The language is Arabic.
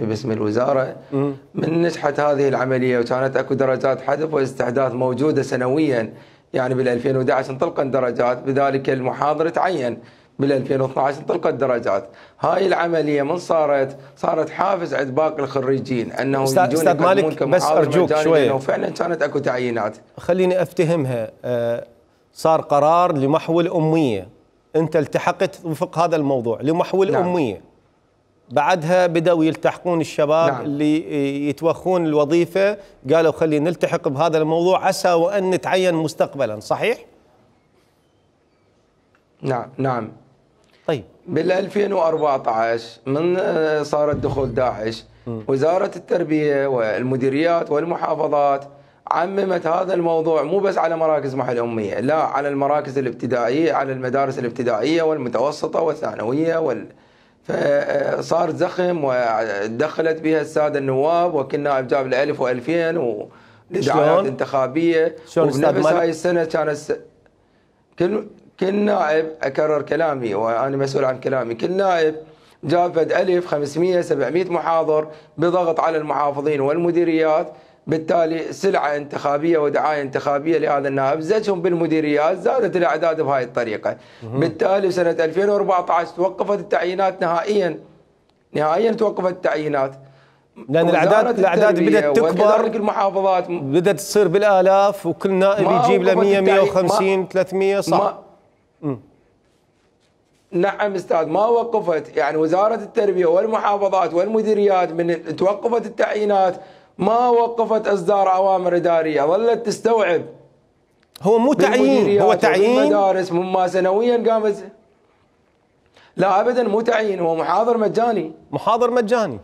باسم الوزارة. من نجحت هذه العملية وكانت أكو درجات حذف واستحداث موجودة سنويا يعني بال 2011 انطلقت درجات بذلك المحاضر تعين بال 2012 انطلقت درجات. هاي العملية من صارت؟ صارت حافز عند باقي الخريجين انه أستاذ مالك بس أرجوك شوية. فعلا كانت أكو تعيينات. خليني أفتهمها. آه، صار قرار لمحو الأمية. أنت التحقت وفق هذا الموضوع لمحو الأمية. نعم. بعدها بدأوا يلتحقون الشباب نعم. اللي يتوخون الوظيفة قالوا خلينا نلتحق بهذا الموضوع عسى وأن نتعين مستقبلا صحيح؟ نعم نعم طيب بال 2014 من صار الدخول داعش م. وزارة التربية والمديريات والمحافظات عممت هذا الموضوع مو بس على مراكز محل الأمية لا على المراكز الابتدائية على المدارس الابتدائية والمتوسطة والثانوية وال فصار زخم ودخلت بها السادة النواب وكل نائب جاب له 1000 و2000 ودعايات انتخابية. وبنفس هاي السنة كان كل كل نائب أكرر كلامي وأنا مسؤول عن كلامي. كل نائب جاب فد 1000 500 700 محاضر بضغط على المحافظين والمديريات بالتالي سلعة انتخابية ودعاية انتخابية لهذا النائب. زجهم بالمديريات زادت الأعداد بهاي الطريقة. بالتالي سنة 2014 توقفت التعيينات نهائيا. نهائيا توقفت التعيينات. لأن الاعداد الأعداد بدأت تكبر. المحافظات. بدأت تصير بالآلاف وكل نائب يجيب له 100 150 300 صح. ما نعم أستاذ ما وقفت. يعني وزارة التربية والمحافظات والمديريات من توقفت التعيينات. ما وقفت أصدار أوامر إدارية ظلت تستوعب. هو مو تعيين هو تعيين؟ المدارس مما سنويا قامت لا ابدا مو تعيين هو محاضر مجاني. محاضر مجاني.